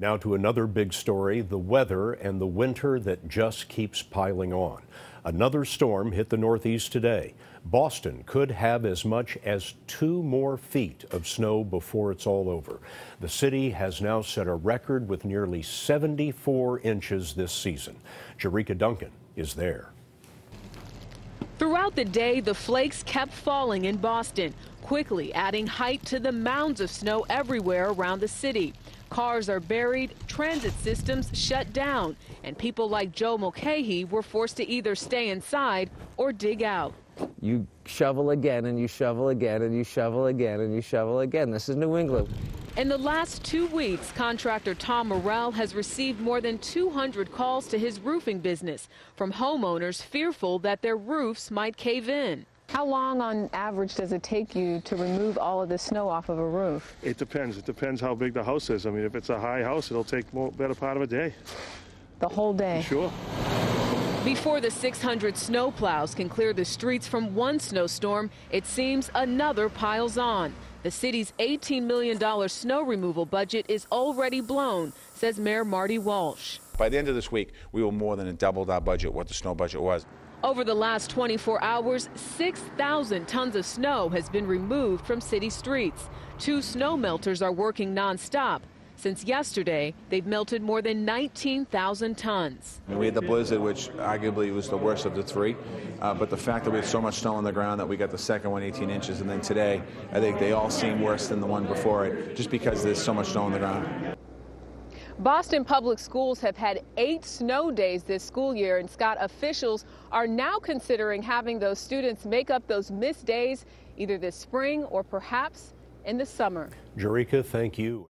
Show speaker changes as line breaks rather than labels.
Now to another big story the weather and the winter that just keeps piling on. Another storm hit the Northeast today. Boston could have as much as two more feet of snow before it's all over. The city has now set a record with nearly 74 inches this season. Jericka Duncan is there.
Throughout the day, the flakes kept falling in Boston, quickly adding height to the mounds of snow everywhere around the city. Cars are buried, transit systems shut down, and people like Joe Mulcahy were forced to either stay inside or dig out.
You shovel again and you shovel again and you shovel again and you shovel again. This is New England.
In the last two weeks, contractor Tom Morell has received more than 200 calls to his roofing business from homeowners fearful that their roofs might cave in.
How long on average does it take you to remove all of the snow off of a roof?
It depends. It depends how big the house is. I mean, if it's a high house, it'll take more better part of a day.
The whole day?
Sure.
Before the 600 snowplows can clear the streets from one snowstorm, it seems another piles on. The city's $18 million snow removal budget is already blown, says Mayor Marty Walsh.
By the end of this week, we will more than doubled our budget, what the snow budget was.
Over the last 24 hours, 6,000 tons of snow has been removed from city streets. Two snow melters are working nonstop. Since yesterday, they've melted more than 19,000 tons.
I we had the blizzard, which arguably was the worst of the three, uh, but the fact that we have so much snow on the ground that we got the second one 18 inches, and then today, I think they all seem worse than the one before it, just because there's so much snow on the ground.
Boston Public Schools have had eight snow days this school year, and Scott officials are now considering having those students make up those missed days either this spring or perhaps in the summer.
Jericka, thank you.